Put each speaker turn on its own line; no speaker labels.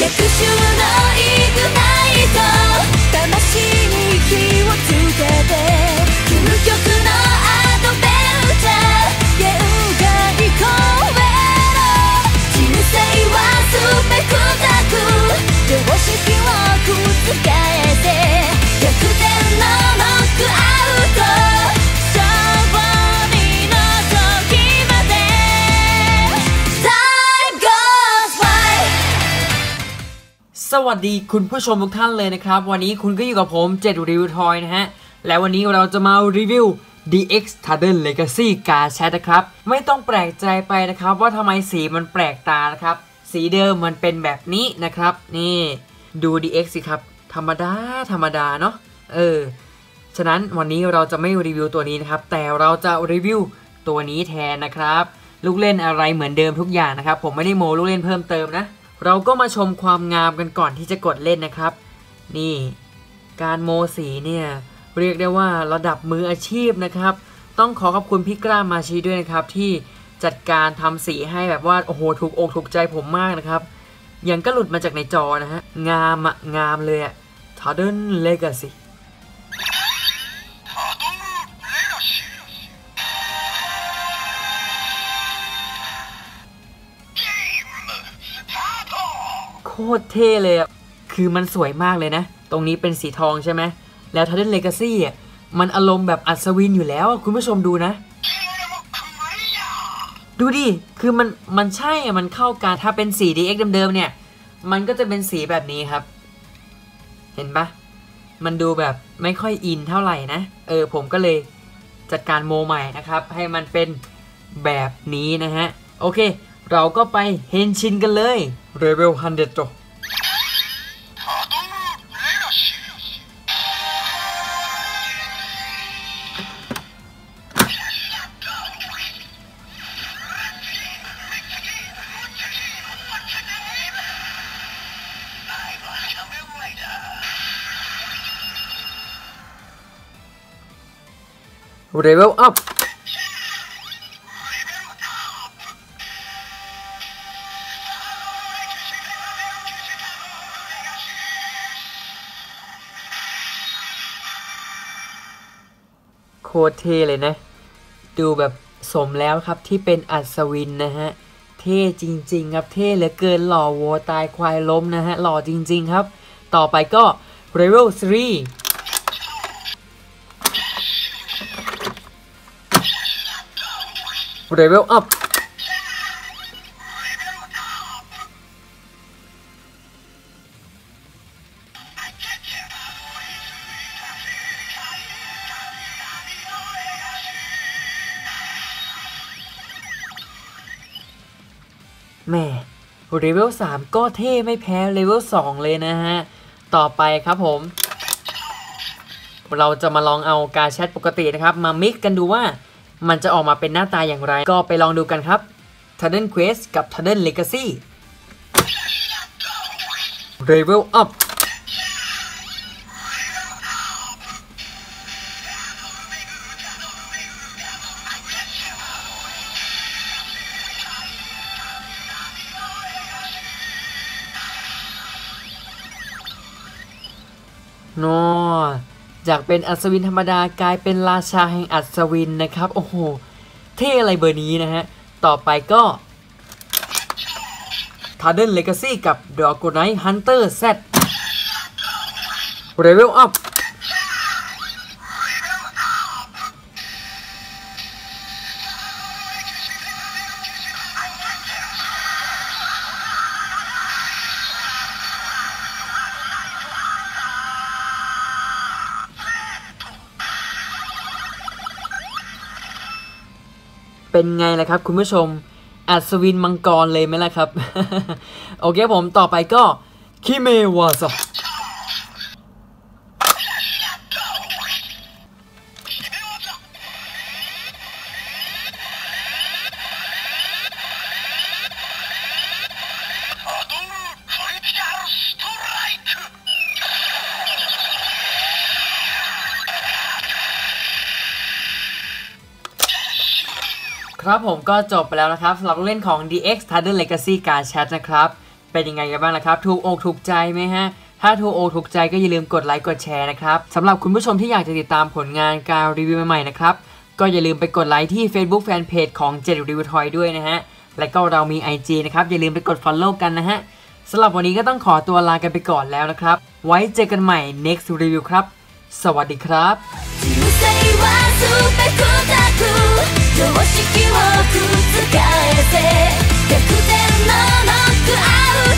逆襲の
วัสดีคุณผู้ชมทุกท่านเลยนะครับ วันนี้คุณก็อยู่กับผมเจ็ดรีวิวทอยนะฮะ และวันนี้เราจะมารีวิว DX t a d e n Legacy Car Chat นะครับ ไม่ต้องแปลกใจไปนะครับ ว่าทำไมสีมันแปลกตานะครับ สีเดิมมันเป็นแบบนี้นะครับ นี่ดู DX สิครับ ธรรมดา ธรรมดาเนาะเออ ฉะนั้นวันนี้เราจะไม่รีวิวตัวนี้นะครับ แต่เราจะรีวิวตัวนี้แทนนะครับ ลูกเล่นอะไรเหมือนเดิมทุกอย่างนะครับ ผมไม่ได้โมลูกเล่นเพิ่มเติมนะ เราก็มาชมความงามกันก่อนที่จะกดเล่นนะครับ นี่ การโมสีเนี่ยเรียกได้ว่าระดับมืออาชีพนะครับ ต้องขอขอบคุณพี่กล้ามาชีด้วยนะครับ ที่จัดการทำสีให้แบบว่า โอ้โห ถูกอกถูกใจผมมากนะครับ ยังก็หลุดมาจากในจอนะฮะ งามอะงามเลยอะ t a r d e n Legacy ตรเท่เลยอะคือมันสวยมากเลยนะ ตรงนี้เป็นสีทองใช่ไหม แล้ว t a r d e n Legacy อะมันอารมณ์แบบอัศวินอยู่แล้วคุณผู้ชมดูนะ ดูดิ คือมันมันใช่อะมันเข้ากันถ้าเป็นสี DX เดิมๆเนี่ย มันก็จะเป็นสีแบบนี้ครับ เห็นปะมันดูแบบไม่ค่อยอินเท่าไหร่นะ เออผมก็เลยจัดการโมใหม่นะครับ ให้มันเป็นแบบนี้นะฮะ โอเค เราก็ไปเฮนชินกันเลยเรเวล100ตัวเรเวลอัพ คตรเท่เลยนะ ดูแบบสมแล้วครับที่เป็นอัศวินนะฮะ เท่จริง ๆ ครับเท่เหลือเกินหล่อวัวตายควายล้มนะฮะ หล่อจริง ๆ ครับ ต่อไปก็ r e v e l 3 Level up แหม่เลเวล3ก็เท่ไม่แพ้เลเวล2เลยนะฮะ ต่อไปครับผม เราจะมาลองเอาการแชทปกตินะครับ มามิกกันดูว่ามันจะออกมาเป็นหน้าตาอย่างไร ก็ไปลองดูกันครับ t a d e n Quest กับ t a d e n Legacy Level Up นอจากเป็นอัศวินธรรมดากลายเป็นราชาแห่งอัศวินนะครับ โอ้โห เท่อะไรเบอร์นี้นะฮะ ต่อไปก็ t a r d e n Legacy กับ Dragonite Hunter Z Level Up เป็นไงล่ะครับ คุณผู้ชม อัศวินมังกรเลยไหมล่ะครับ โอเคผมต่อไปก็คิเมวาซะ ครับผมก็จบไปแล้วนะครับสำหรับเล่นของ DX t h u n d e r Legacy กา Chat นะครับ เป็นยังไงกันบ้างนะครับ ถูกอกถูกใจไหมฮะ ถ้าถูกอกถูกใจก็อย่าลืมกดไลค์กดแชร์นะครับสำหรับคุณผู้ชมที่อยากจะติดตามผลงานการรีวิวใหม่ๆนะครับ ก็อย่าลืมไปกดไลค์ที่ Facebook Fanpage ของ j e t r e v i e w t o y ด้วยนะฮะ และก็เรามี IG นะครับ อย่าลืมไปกด Follow กันนะฮะสำหรับวันนี้ก็ต้องขอตัวลากันไปก่อนแล้วนะครับ ไว้เจอกันใหม่ next review ครับ สวัสดีครับ
常識を覆せ。逆転のノックアウト。